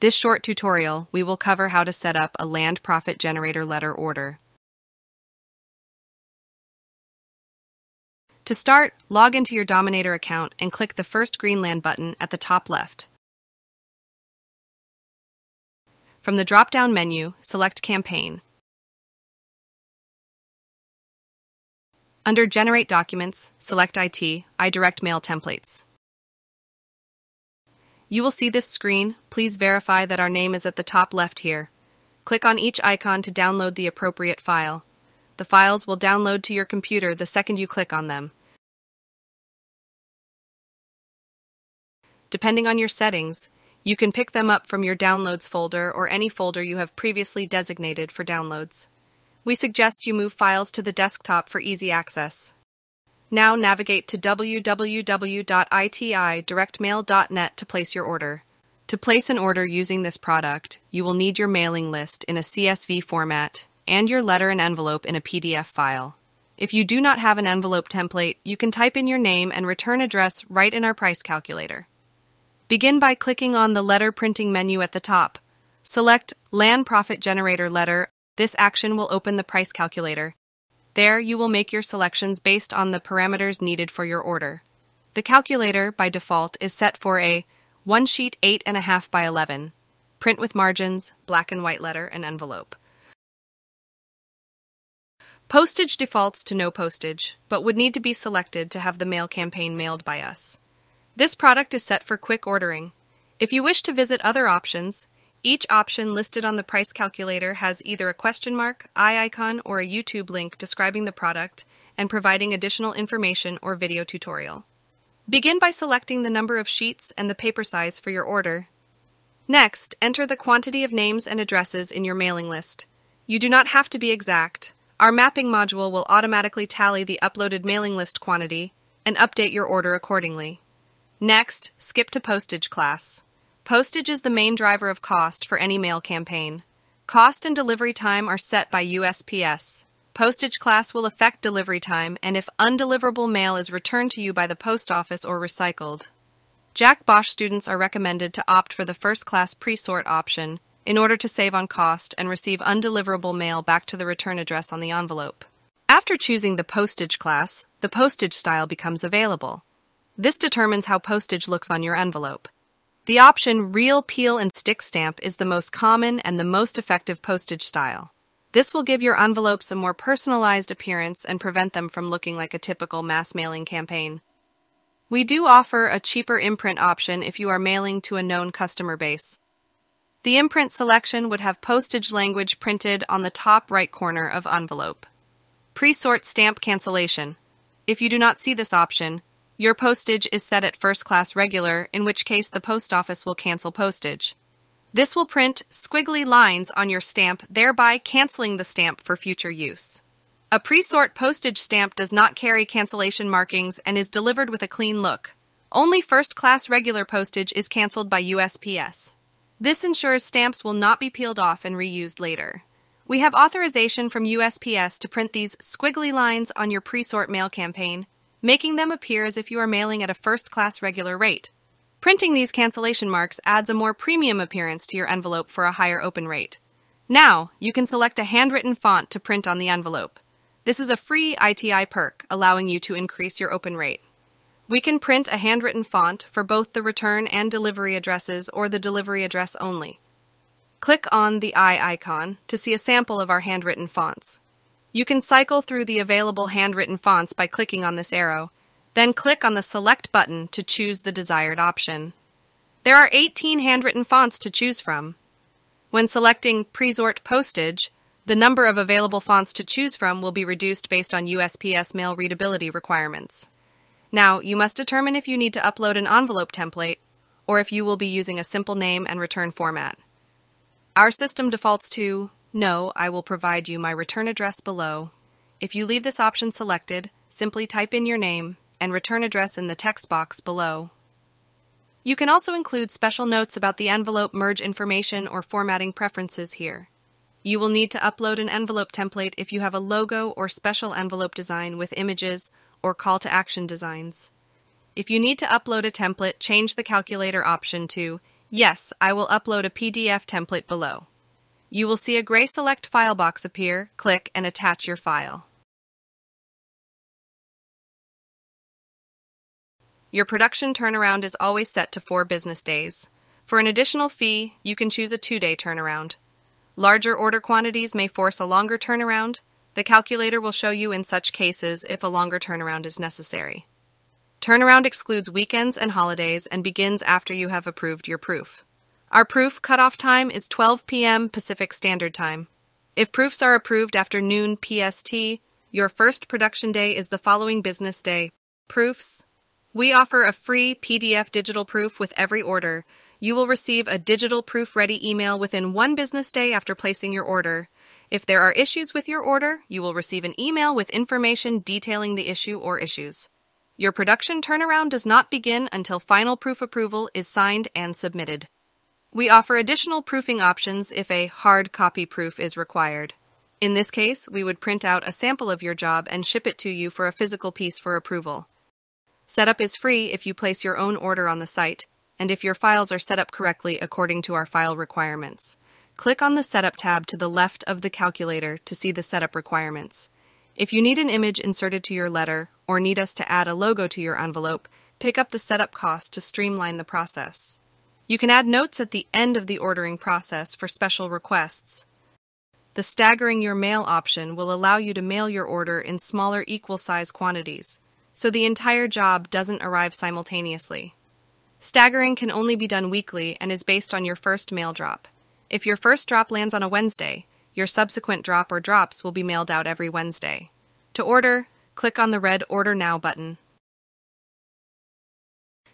This short tutorial, we will cover how to set up a land profit generator letter order. To start, log into your Dominator account and click the first Greenland button at the top left. From the drop-down menu, select Campaign. Under Generate Documents, select ITI Direct Mail Templates. You will see this screen. Please verify that our name is at the top left here. Click on each icon to download the appropriate file. The files will download to your computer the second you click on them. Depending on your settings, you can pick them up from your Downloads folder or any folder you have previously designated for downloads. We suggest you move files to the desktop for easy access. Now navigate to www.itidirectmail.net to place your order. To place an order using this product, you will need your mailing list in a CSV format and your letter and envelope in a PDF file. If you do not have an envelope template, you can type in your name and return address right in our price calculator. Begin by clicking on the letter printing menu at the top. Select Land Profit Generator Letter this action will open the price calculator. There, you will make your selections based on the parameters needed for your order. The calculator, by default, is set for a one sheet 8.5 by 11, print with margins, black and white letter, and envelope. Postage defaults to no postage, but would need to be selected to have the mail campaign mailed by us. This product is set for quick ordering. If you wish to visit other options, each option listed on the price calculator has either a question mark, eye icon, or a YouTube link describing the product and providing additional information or video tutorial. Begin by selecting the number of sheets and the paper size for your order. Next, enter the quantity of names and addresses in your mailing list. You do not have to be exact. Our mapping module will automatically tally the uploaded mailing list quantity and update your order accordingly. Next, skip to postage class. Postage is the main driver of cost for any mail campaign. Cost and delivery time are set by USPS. Postage class will affect delivery time and if undeliverable mail is returned to you by the post office or recycled. Jack Bosch students are recommended to opt for the first class pre sort option in order to save on cost and receive undeliverable mail back to the return address on the envelope. After choosing the postage class, the postage style becomes available. This determines how postage looks on your envelope. The option Real Peel and Stick Stamp is the most common and the most effective postage style. This will give your envelopes a more personalized appearance and prevent them from looking like a typical mass mailing campaign. We do offer a cheaper imprint option if you are mailing to a known customer base. The imprint selection would have postage language printed on the top right corner of envelope. Pre-sort stamp cancellation. If you do not see this option, your postage is set at first class regular, in which case the post office will cancel postage. This will print squiggly lines on your stamp, thereby canceling the stamp for future use. A pre-sort postage stamp does not carry cancellation markings and is delivered with a clean look. Only first class regular postage is canceled by USPS. This ensures stamps will not be peeled off and reused later. We have authorization from USPS to print these squiggly lines on your pre-sort mail campaign, making them appear as if you are mailing at a first class regular rate. Printing these cancellation marks adds a more premium appearance to your envelope for a higher open rate. Now, you can select a handwritten font to print on the envelope. This is a free ITI perk, allowing you to increase your open rate. We can print a handwritten font for both the return and delivery addresses or the delivery address only. Click on the eye icon to see a sample of our handwritten fonts. You can cycle through the available handwritten fonts by clicking on this arrow, then click on the Select button to choose the desired option. There are 18 handwritten fonts to choose from. When selecting Presort Postage, the number of available fonts to choose from will be reduced based on USPS mail readability requirements. Now, you must determine if you need to upload an envelope template or if you will be using a simple name and return format. Our system defaults to no, I will provide you my return address below. If you leave this option selected, simply type in your name and return address in the text box below. You can also include special notes about the envelope merge information or formatting preferences here. You will need to upload an envelope template if you have a logo or special envelope design with images or call to action designs. If you need to upload a template, change the calculator option to Yes, I will upload a PDF template below. You will see a gray Select File box appear, click, and attach your file. Your production turnaround is always set to four business days. For an additional fee, you can choose a two day turnaround. Larger order quantities may force a longer turnaround. The calculator will show you in such cases if a longer turnaround is necessary. Turnaround excludes weekends and holidays and begins after you have approved your proof. Our proof cutoff time is 12 p.m. Pacific Standard Time. If proofs are approved after noon PST, your first production day is the following business day. Proofs. We offer a free PDF digital proof with every order. You will receive a digital proof ready email within one business day after placing your order. If there are issues with your order, you will receive an email with information detailing the issue or issues. Your production turnaround does not begin until final proof approval is signed and submitted. We offer additional proofing options if a hard copy proof is required. In this case, we would print out a sample of your job and ship it to you for a physical piece for approval. Setup is free if you place your own order on the site, and if your files are set up correctly according to our file requirements. Click on the Setup tab to the left of the calculator to see the setup requirements. If you need an image inserted to your letter or need us to add a logo to your envelope, pick up the setup cost to streamline the process. You can add notes at the end of the ordering process for special requests. The staggering your mail option will allow you to mail your order in smaller equal size quantities, so the entire job doesn't arrive simultaneously. Staggering can only be done weekly and is based on your first mail drop. If your first drop lands on a Wednesday, your subsequent drop or drops will be mailed out every Wednesday. To order, click on the red Order Now button.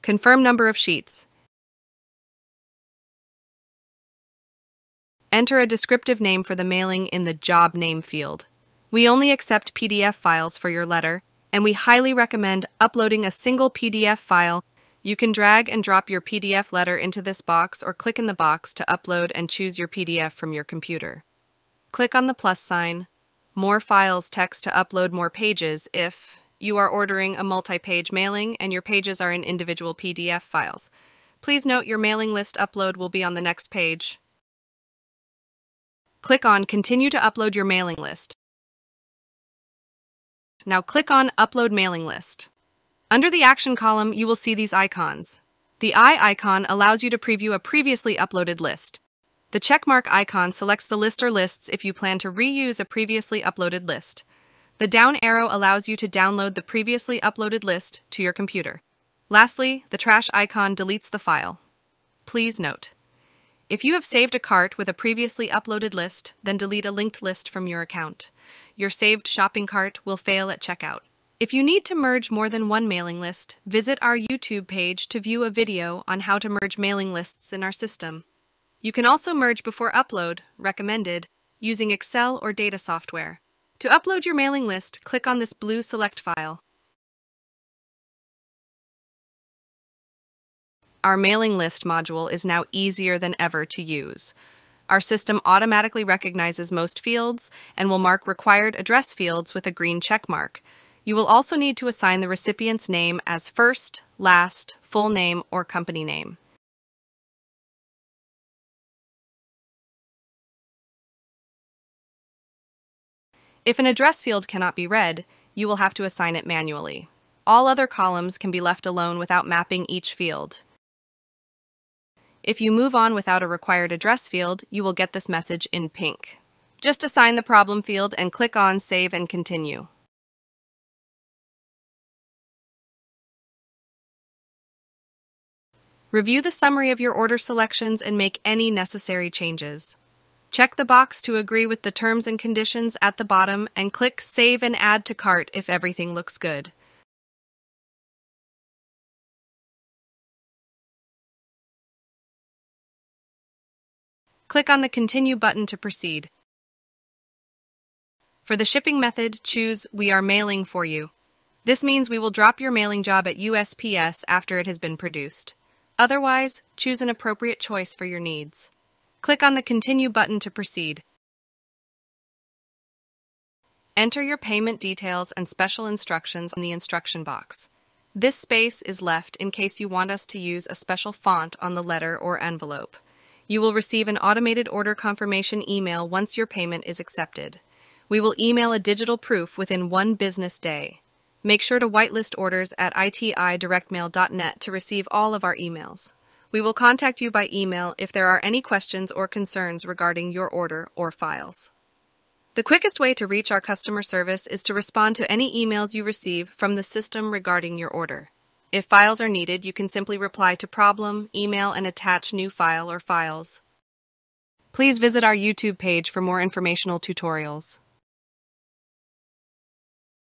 Confirm number of sheets. Enter a descriptive name for the mailing in the Job Name field. We only accept PDF files for your letter, and we highly recommend uploading a single PDF file. You can drag and drop your PDF letter into this box or click in the box to upload and choose your PDF from your computer. Click on the plus sign, More Files text to upload more pages if you are ordering a multi page mailing and your pages are in individual PDF files. Please note your mailing list upload will be on the next page. Click on Continue to upload your mailing list. Now click on Upload Mailing List. Under the Action column, you will see these icons. The eye icon allows you to preview a previously uploaded list. The checkmark icon selects the list or lists if you plan to reuse a previously uploaded list. The down arrow allows you to download the previously uploaded list to your computer. Lastly, the trash icon deletes the file. Please note, if you have saved a cart with a previously uploaded list, then delete a linked list from your account. Your saved shopping cart will fail at checkout. If you need to merge more than one mailing list, visit our YouTube page to view a video on how to merge mailing lists in our system. You can also merge before upload, recommended, using Excel or data software. To upload your mailing list, click on this blue Select file. Our mailing list module is now easier than ever to use. Our system automatically recognizes most fields and will mark required address fields with a green check mark. You will also need to assign the recipient's name as first, last, full name, or company name. If an address field cannot be read, you will have to assign it manually. All other columns can be left alone without mapping each field. If you move on without a required address field, you will get this message in pink. Just assign the problem field and click on Save and Continue. Review the summary of your order selections and make any necessary changes. Check the box to agree with the terms and conditions at the bottom and click Save and Add to Cart if everything looks good. Click on the Continue button to proceed. For the shipping method, choose We are mailing for you. This means we will drop your mailing job at USPS after it has been produced. Otherwise, choose an appropriate choice for your needs. Click on the Continue button to proceed. Enter your payment details and special instructions in the instruction box. This space is left in case you want us to use a special font on the letter or envelope. You will receive an automated order confirmation email once your payment is accepted. We will email a digital proof within one business day. Make sure to whitelist orders at itidirectmail.net to receive all of our emails. We will contact you by email if there are any questions or concerns regarding your order or files. The quickest way to reach our customer service is to respond to any emails you receive from the system regarding your order. If files are needed, you can simply reply to problem, email, and attach new file or files. Please visit our YouTube page for more informational tutorials.